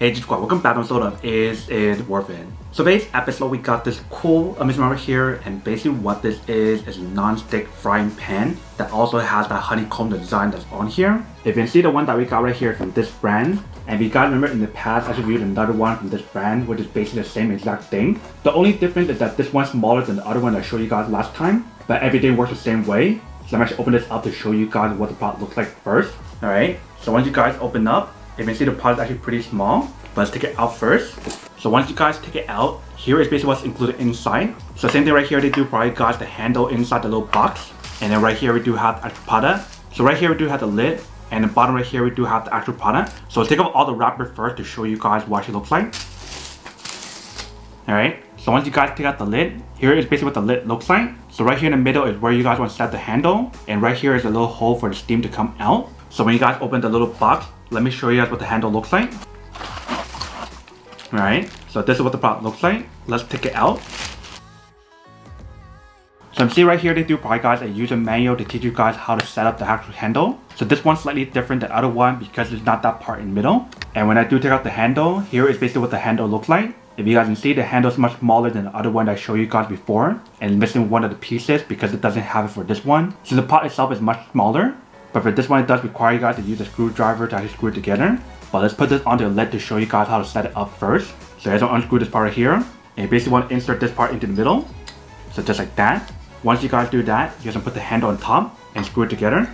Hey G welcome back on Soda Is It Worth It? So today's episode we got this cool amazing over here and basically what this is is a non-stick frying pan that also has that honeycomb design that's on here. If you can see the one that we got right here from this brand and you guys remember in the past I reviewed another one from this brand which is basically the same exact thing. The only difference is that this one's smaller than the other one I showed you guys last time but everything works the same way. So I'm actually open this up to show you guys what the product looks like first. Alright, so once you guys open up you can see the pot is actually pretty small, but let's take it out first. So once you guys take it out, here is basically what's included inside. So same thing right here, they do probably got the handle inside the little box. And then right here we do have the product. So right here we do have the lid, and the bottom right here we do have the actual product. So take off all the wrapper first to show you guys what it looks like. Alright, so once you guys take out the lid, here is basically what the lid looks like. So right here in the middle is where you guys want to set the handle, and right here is a little hole for the steam to come out. So when you guys open the little box, let me show you guys what the handle looks like. Alright, so this is what the product looks like. Let's take it out. So I'm seeing right here they do provide guys a user manual to teach you guys how to set up the actual handle. So this one's slightly different than the other one because there's not that part in the middle. And when I do take out the handle, here is basically what the handle looks like. If you guys can see, the handle is much smaller than the other one I showed you guys before and missing one of the pieces because it doesn't have it for this one. So the pot itself is much smaller but for this one, it does require you guys to use a screwdriver to actually screw it together. But let's put this onto the lid to show you guys how to set it up first. So you guys unscrew this part right here. And basically want to insert this part into the middle. So just like that. Once you guys do that, you guys can put the handle on top and screw it together.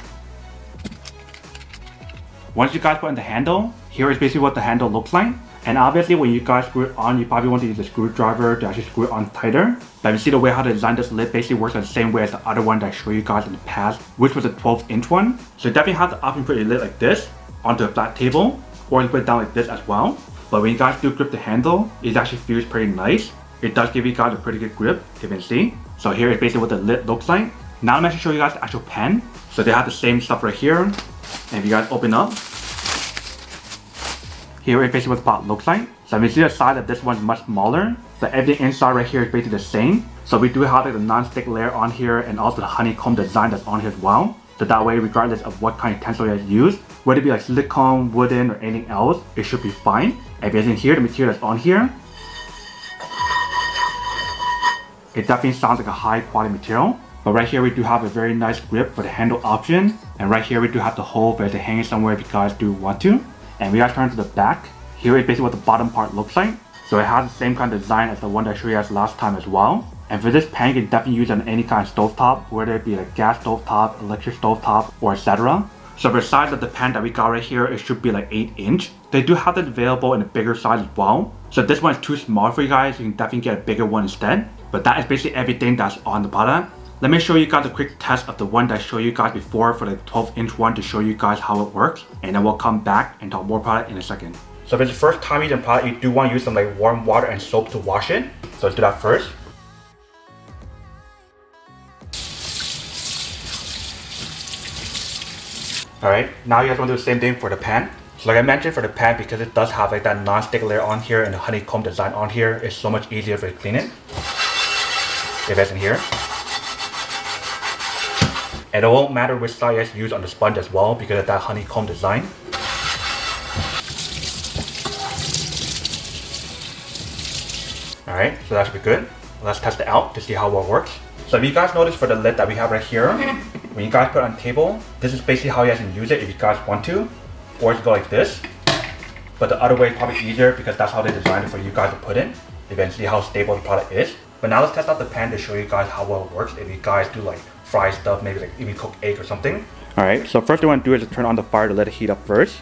Once you guys put in the handle, here is basically what the handle looks like. And obviously when you guys screw it on, you probably want to use a screwdriver to actually screw it on tighter. But you see the way how to design this lid basically works the same way as the other one that I showed you guys in the past, which was a 12 inch one. So you definitely have the option to put your lid like this onto a flat table, or you put it down like this as well. But when you guys do grip the handle, it actually feels pretty nice. It does give you guys a pretty good grip, you can see. So here is basically what the lid looks like. Now I'm actually show you guys the actual pen. So they have the same stuff right here. And if you guys open up, here is basically what the pot looks like. So we see the side of this one's much smaller. So everything inside right here is basically the same. So we do have like the non-stick layer on here and also the honeycomb design that's on here as well. So that way, regardless of what kind of utensil you use, whether it be like silicone, wooden, or anything else, it should be fine. If you in here, the material that's on here, it definitely sounds like a high quality material. But right here, we do have a very nice grip for the handle option. And right here, we do have the hole for it to hang somewhere if you guys do want to. And we guys turn to the back. Here is basically what the bottom part looks like. So it has the same kind of design as the one that I showed you guys last time as well. And for this pan, you can definitely use on any kind of stovetop, whether it be like gas stovetop, electric stovetop, or etc. So for the size of the pan that we got right here, it should be like 8 inch. They do have it available in a bigger size as well. So this one is too small for you guys, you can definitely get a bigger one instead. But that is basically everything that's on the product. Let me show you guys a quick test of the one that I showed you guys before for the 12 inch one to show you guys how it works. And then we'll come back and talk more about it in a second. So if it's the first time using product, you do want to use some like warm water and soap to wash it. So let's do that first. Alright, now you guys want to do the same thing for the pan. So like I mentioned for the pan, because it does have like that non-stick layer on here and the honeycomb design on here, it's so much easier for to. If it's in here. And it won't matter which side you use on the sponge as well because of that honeycomb design. Alright, so that should be good. Let's test it out to see how well it works. So if you guys notice for the lid that we have right here, when you guys put on table, this is basically how you guys can use it if you guys want to. Or you go like this. But the other way is probably easier because that's how they designed it for you guys to put in. Eventually how stable the product is. But now let's test out the pan to show you guys how well it works if you guys do like fry stuff, maybe like even cook egg or something. Alright, so first thing you want to do is turn on the fire to let it heat up first.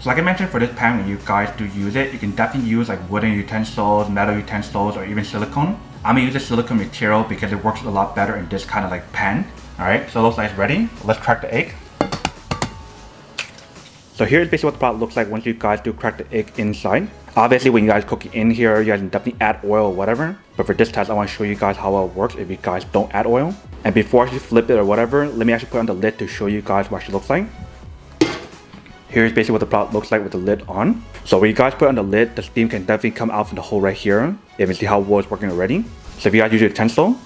So like I mentioned for this pan, when you guys do use it, you can definitely use like wooden utensils, metal utensils, or even silicone. I'm gonna use a silicone material because it works a lot better in this kind of like pan. Alright, so those guys ready. Let's crack the egg. So here's basically what the product looks like once you guys do crack the egg inside. Obviously when you guys cook it in here, you guys can definitely add oil or whatever. But for this test, I want to show you guys how it works if you guys don't add oil. And before I actually flip it or whatever, let me actually put on the lid to show you guys what it looks like. Here's basically what the product looks like with the lid on. So when you guys put on the lid, the steam can definitely come out from the hole right here. You see how well it's working already. So if you guys use your utensil,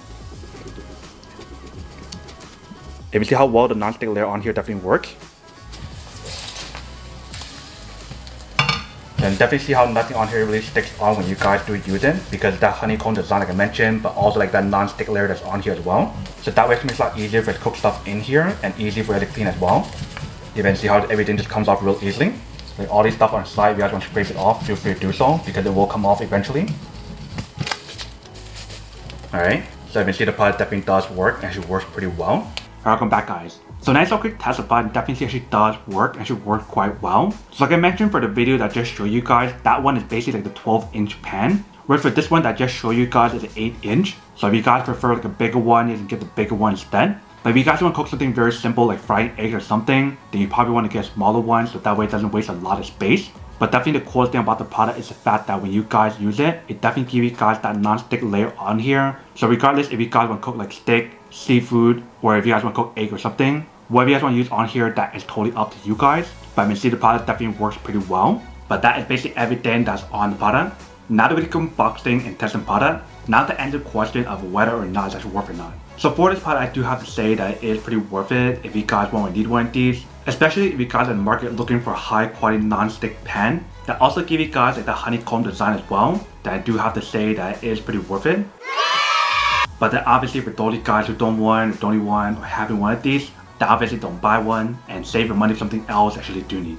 you see how well the non-stick layer on here definitely works. And definitely see how nothing on here really sticks on when you guys do use it because that honeycomb design like I mentioned, but also like that non-stick layer that's on here as well. So that way it makes it a lot easier for you to cook stuff in here and easy for you to clean as well. You can see how everything just comes off real easily. Like all these stuff on the side, if you guys want to scrape it off, feel free to do so because it will come off eventually. Alright, so you can see the product definitely does work and actually works pretty well. Welcome back guys. So nice little quick test button definitely actually does work and should work quite well. So like I mentioned for the video that I just showed you guys, that one is basically like the 12 inch pan. Whereas for this one that I just showed you guys is an 8 inch. So if you guys prefer like a bigger one, you can get the bigger one instead. But if you guys want to cook something very simple like frying eggs or something, then you probably want to get a smaller one so that way it doesn't waste a lot of space. But definitely the coolest thing about the product is the fact that when you guys use it, it definitely gives you guys that non-stick layer on here. So regardless if you guys want to cook like steak, seafood, or if you guys want to cook egg or something, whatever you guys want to use on here, that is totally up to you guys. But I mean, see the product definitely works pretty well. But that is basically everything that's on the product. Now that we can unboxing and testing product, answer the question of whether or not it's worth it or not. So for this product, I do have to say that it is pretty worth it if you guys want to need one of these. Especially if you guys are in the market looking for a high quality non-stick pan. That also give you guys like the honeycomb design as well. That I do have to say that it is pretty worth it. But then obviously for those guys who don't want, don't want, or having one of these, that obviously don't buy one and save your money for something else actually do need.